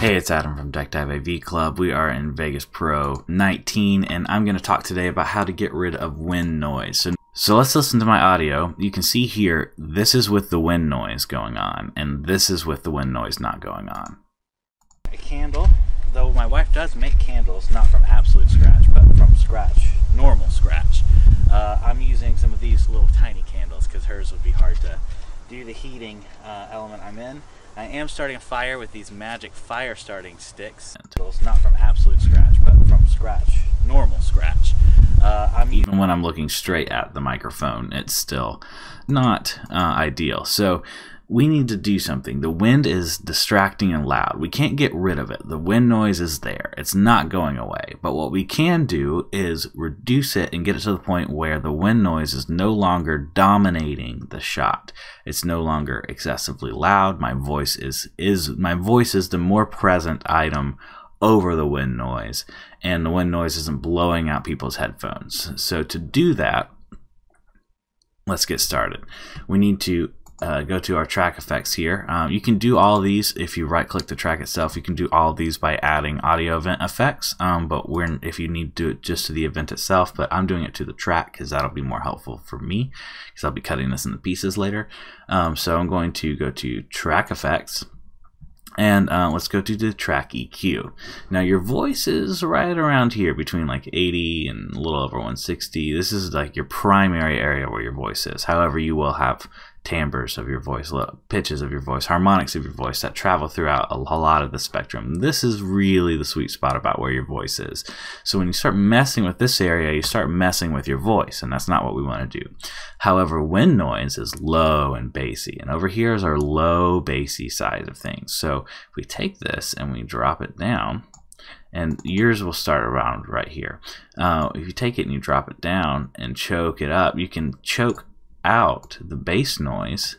Hey, it's Adam from Tech Dive AV Club. We are in Vegas Pro 19, and I'm going to talk today about how to get rid of wind noise. So, so let's listen to my audio. You can see here, this is with the wind noise going on, and this is with the wind noise not going on. A candle, though my wife does make candles, not from absolute scratch, but from scratch, normal scratch. Uh, I'm using some of these little tiny candles because hers would be hard to do the heating uh, element I'm in. I am starting a fire with these magic fire starting sticks. It's Not from absolute scratch, but from scratch, normal scratch. Uh, Even when I'm looking straight at the microphone, it's still not uh, ideal. So we need to do something. The wind is distracting and loud. We can't get rid of it. The wind noise is there. It's not going away. But what we can do is reduce it and get it to the point where the wind noise is no longer dominating the shot. It's no longer excessively loud. My voice is is my voice is the more present item over the wind noise and the wind noise isn't blowing out people's headphones. So to do that, let's get started. We need to uh, go to our track effects here. Um, you can do all these if you right click the track itself. You can do all these by adding audio event effects, um, but we're, if you need to do it just to the event itself, but I'm doing it to the track because that'll be more helpful for me because I'll be cutting this into pieces later. Um, so I'm going to go to track effects and uh, let's go to the track EQ. Now your voice is right around here between like 80 and a little over 160. This is like your primary area where your voice is. However, you will have timbres of your voice, pitches of your voice, harmonics of your voice that travel throughout a, lot of the spectrum. This is really the sweet spot about where your voice is. So when you start messing with this area, you start messing with your voice, and that's not what we want to do. However, wind noise is low and bassy, and over here is our low bassy side of things. So if we take this and we drop it down, and yours will start around right here. Uh, if you take it and you drop it down and choke it up, you can choke out the bass noise.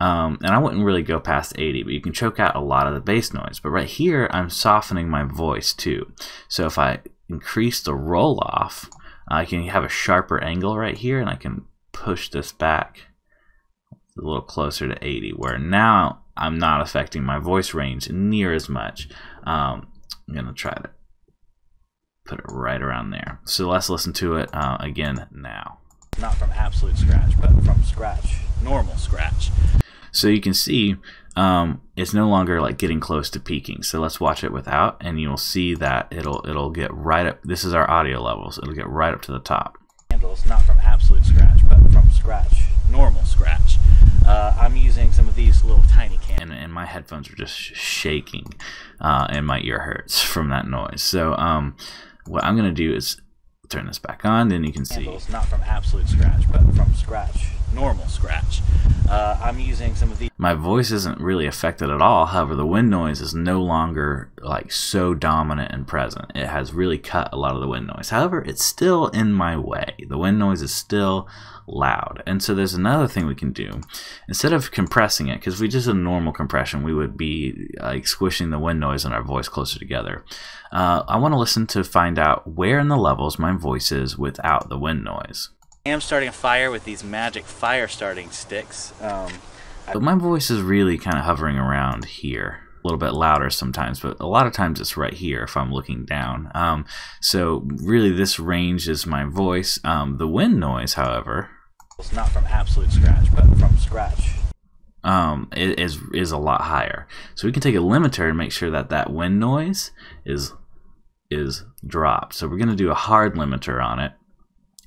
Um, and I wouldn't really go past 80, but you can choke out a lot of the bass noise. But right here, I'm softening my voice too. So if I increase the roll off, I can have a sharper angle right here, and I can push this back a little closer to 80, where now I'm not affecting my voice range near as much. Um, I'm going to try to put it right around there. So let's listen to it uh, again now. Not from absolute scratch, but from scratch, normal scratch. So you can see um, it's no longer like getting close to peaking. So let's watch it without, and you'll see that it'll it'll get right up. This is our audio levels. It'll get right up to the top. Handles not from absolute scratch, but from scratch, normal scratch. Uh, I'm using some of these little tiny cans. And, and my headphones are just shaking, uh, and my ear hurts from that noise. So um, what I'm going to do is turn this back on, then you can see. Handles, not from absolute scratch, but from scratch, normal scratch. Uh, I'm using some of these. My voice isn't really affected at all. However, the wind noise is no longer like so dominant and present. It has really cut a lot of the wind noise. However, it's still in my way. The wind noise is still loud. And so there's another thing we can do. Instead of compressing it, because if we just did a normal compression, we would be like squishing the wind noise and our voice closer together. Uh, I want to listen to find out where in the levels my voice is without the wind noise. I am starting a fire with these magic fire starting sticks. Um, but my voice is really kind of hovering around here a little bit louder sometimes, but a lot of times it's right here if I'm looking down. Um, so really this range is my voice. Um, the wind noise, however, it's not from absolute scratch, but from scratch. Um, is is a lot higher. So we can take a limiter and make sure that that wind noise is is dropped. So we're going to do a hard limiter on it.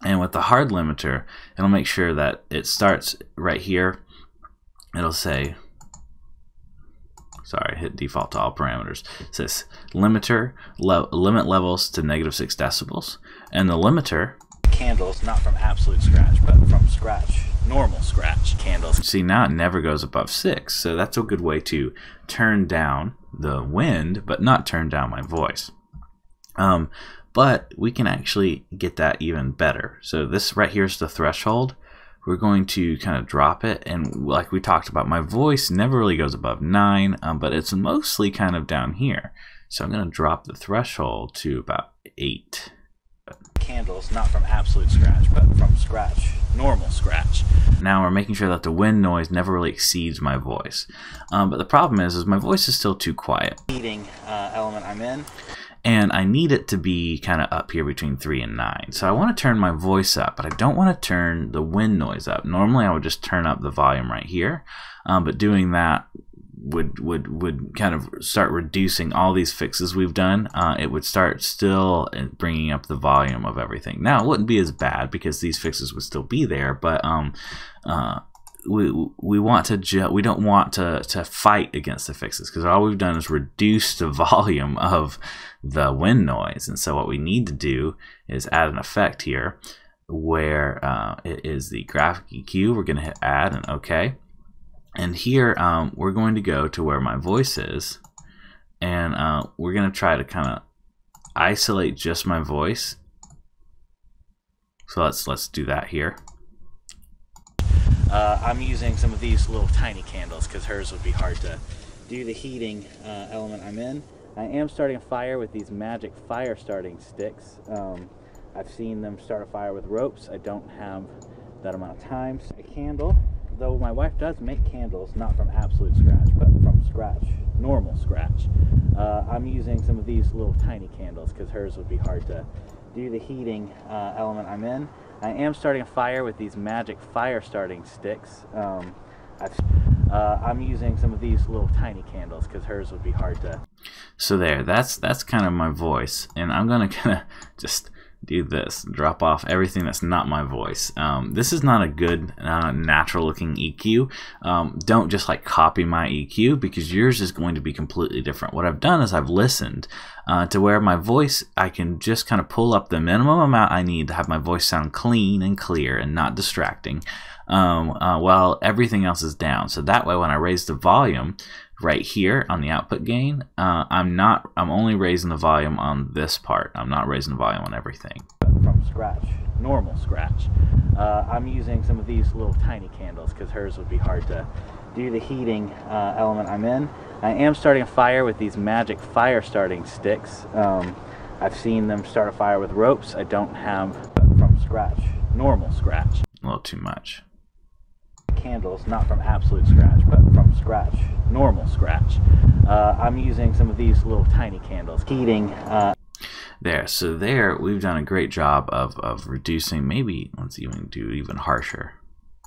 And with the hard limiter, it'll make sure that it starts right here. It'll say sorry, hit default to all parameters. It says limiter, le limit levels to negative 6 decibels. And the limiter... Candles, not from absolute scratch, but from scratch, normal scratch candles. See, now it never goes above 6, so that's a good way to turn down the wind, but not turn down my voice. Um, but we can actually get that even better. So this right here is the threshold we're going to kind of drop it and like we talked about my voice never really goes above 9 um, but it's mostly kind of down here so I'm going to drop the threshold to about 8 candles not from absolute scratch but from scratch normal scratch. Now we're making sure that the wind noise never really exceeds my voice. Um, but the problem is, is my voice is still too quiet. Heating uh, element I'm in. And I need it to be kind of up here between 3 and 9. So I want to turn my voice up, but I don't want to turn the wind noise up. Normally I would just turn up the volume right here. Um, but doing that would would would kind of start reducing all these fixes we've done. Uh, it would start still bringing up the volume of everything. Now it wouldn't be as bad because these fixes would still be there, but um, uh, we we want to ju- we don't want to to fight against the fixes because all we've done is reduce the volume of the wind noise, and so what we need to do is add an effect here where uh, it is the graphic EQ. We're going to hit add and OK. And here um, we're going to go to where my voice is and uh, we're going to try to kind of isolate just my voice. So let's let's do that here. Uh, I'm using some of these little tiny candles because hers would be hard to do the heating uh, element I'm in. I am starting a fire with these magic fire starting sticks. Um, I've seen them start a fire with ropes. I don't have that amount of time. A candle though my wife does make candles, not from absolute scratch, but from scratch, normal scratch. Uh, I'm using some of these little tiny candles because hers would be hard to do the heating uh, element I'm in. I am starting a fire with these magic fire starting sticks. Um, uh, I'm using some of these little tiny candles because hers would be hard to. So there, that's that's kind of my voice, and I'm gonna kind of just do this, drop off everything that's not my voice. Um, this is not a good uh, natural looking EQ. Um, don't just like copy my EQ because yours is going to be completely different. What I've done is I've listened uh, to where my voice, I can just kind of pull up the minimum amount I need to have my voice sound clean and clear and not distracting um, uh, while everything else is down. So that way when I raise the volume, right here on the output gain, uh, I'm not, I'm only raising the volume on this part. I'm not raising the volume on everything. From scratch, normal scratch. Uh, I'm using some of these little tiny candles because hers would be hard to do the heating uh, element I'm in. I am starting a fire with these magic fire starting sticks. Um, I've seen them start a fire with ropes. I don't have from scratch, normal scratch. A little too much candles, not from absolute scratch, but from scratch, normal scratch. Uh, I'm using some of these little tiny candles, heating. Uh, there, so there we've done a great job of, of reducing, maybe let's even do even harsher.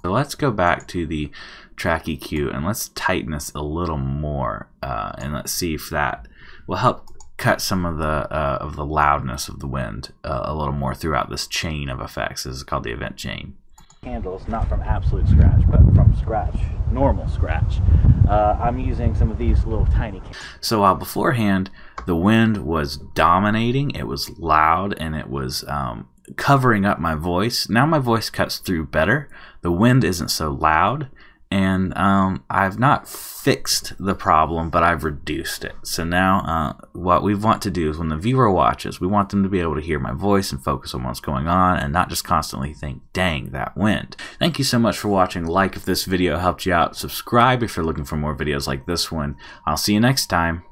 So let's go back to the track EQ and let's tighten this a little more uh, and let's see if that will help cut some of the uh, of the loudness of the wind uh, a little more throughout this chain of effects. This is called the event chain candles, not from absolute scratch, but from scratch, normal scratch. Uh, I'm using some of these little tiny. So while beforehand the wind was dominating, it was loud and it was um, covering up my voice, now my voice cuts through better. The wind isn't so loud and um, I've not fixed the problem, but I've reduced it. So now, uh, what we want to do is when the viewer watches, we want them to be able to hear my voice and focus on what's going on, and not just constantly think, "Dang, that wind." Thank you so much for watching. Like if this video helped you out. Subscribe if you're looking for more videos like this one. I'll see you next time.